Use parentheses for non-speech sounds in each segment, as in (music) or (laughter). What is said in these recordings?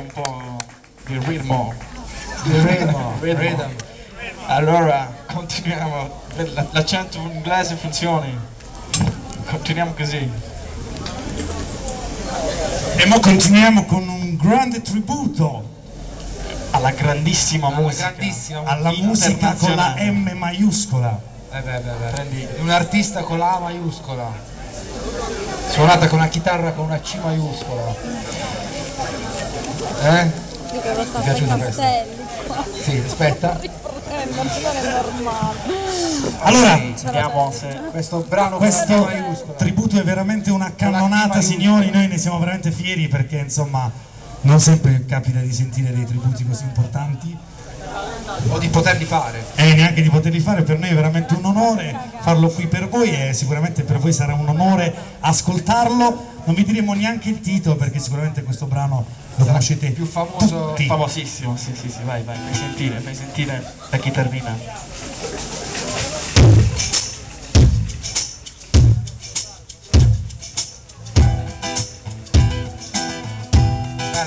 un po' di ritmo. Il ritmo, Ritmo. Allora, continuiamo. L'accento inglese funzioni. Continuiamo così. E mo continuiamo con un grande tributo Alla grandissima Alla musica. grandissima alla musica con la. M maiuscola. Eh beh, beh, beh. Prendi- un artista con la A maiuscola. Suonata con una chitarra con una C maiuscola. Eh? Dico, lo sta castelli. Sì, aspetta. (laughs) Eh, non è normale. Allora, Vediamo se Questo brano questo tributo è veramente una cannonata, signori, noi ne siamo veramente fieri perché insomma non sempre capita di sentire dei tributi così importanti O di poterli fare. e neanche di poterli fare, per noi è veramente un onore farlo qui per voi e sicuramente per voi sarà un onore ascoltarlo. Non vi diremo neanche il titolo perché sicuramente questo brano lo conoscete più famoso- tutti. famosissimo, sì sì sì, vai vai, fai sentire, fai sentire da chi termina.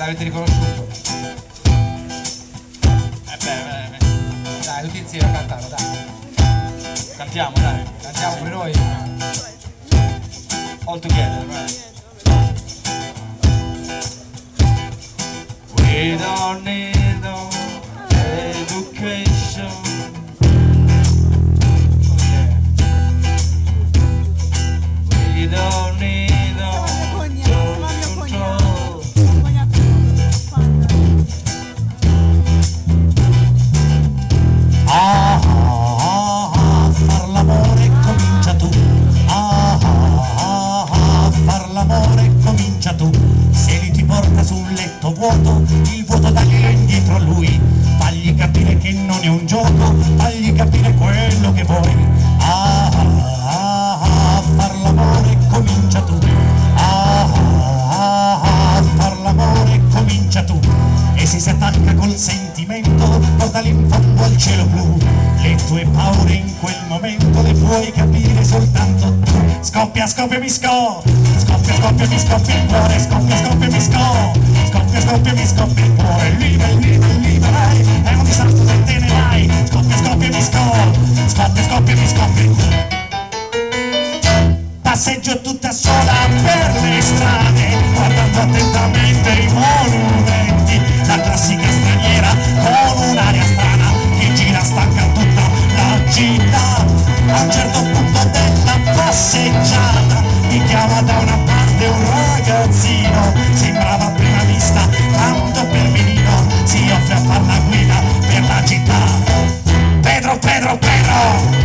L'avete riconosciuto. Eh beh, beh, beh. Dai, tutti insieme a cantarlo, dai. Cantiamo dai. Cantiamo pure noi. All together, right? We don't need vuoto, il vuoto daglielo indietro a lui. Fagli capire che non è un gioco, fagli capire Le tue paure in quel momento le puoi capire soltanto tu. Scoppia, scoppia, mi scò. Scoppia, scoppia, mi scoppia il cuore. Scoppia, scoppia, mi scò. Scoppia, scoppia, mi scoppia il cuore. Libera, libera, liberai. È un disastro se te ne vai. Scoppia, scoppia, mi scò. Scoppia, scoppia, mi scoppia il cuore. Passeggio tutta chiama da una parte un ragazzino, sembrava a prima vista tanto per benino, si offre a far la guida per la città. Pedro, Pedro, Pedro!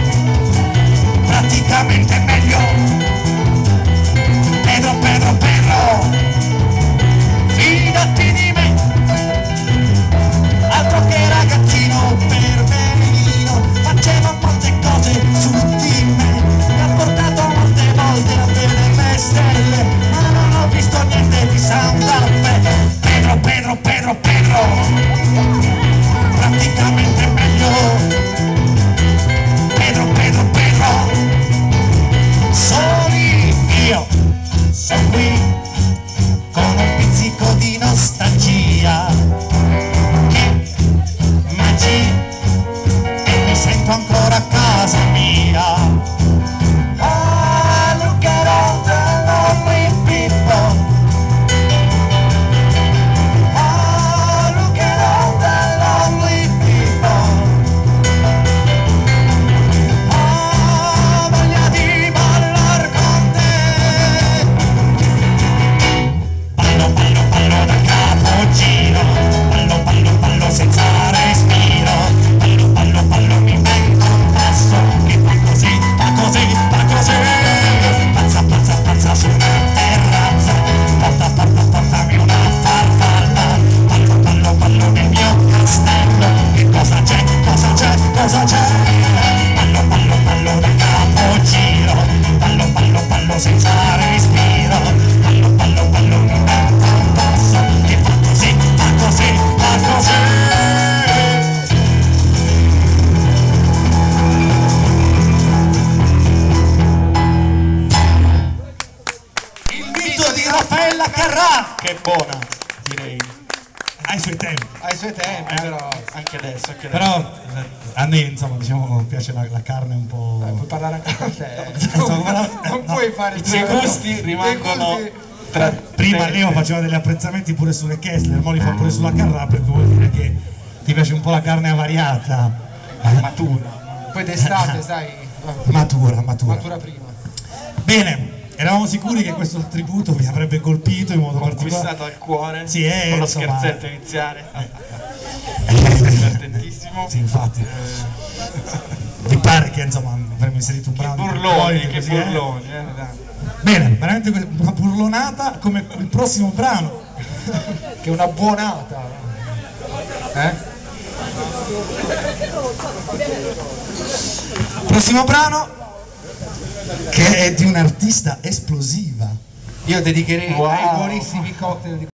praticamente meglio. Il mito di Raffaella Carrà Che buona, direi. Hai suoi tempi, però. Anche adesso, anche adesso. Però eh, a me insomma diciamo piace la, la carne un po'... Eh, puoi parlare anche con te. (laughs) Stavo parlando- (laughs) non no. puoi fare I tuoi gusti rimangono gusti- tra Prima te- Leo faceva degli apprezzamenti pure sulle Kessler, ora li fa pure sulla Carrà perché vuol dire che ti piace un po' la carne avariata. matura. Poi d'estate, (laughs) sai, Matura, matura. matura prima. Bene, eravamo sicuri che questo tributo vi avrebbe colpito in modo particolare. Conquistato al cuore. Sì, eh, con lo insomma. scherzetto iniziale. (laughs) Eh, Divertentissimo. sì, infatti. Mi pare che insomma avremmo inserito un Che brano di burloni, che eh. burloni. eh. Bene, veramente una burlonata come il prossimo brano. Che è una buonata. Eh? Prossimo brano che è di un'artista esplosiva. Io dedicherei Wow. ai buonissimi cocktail di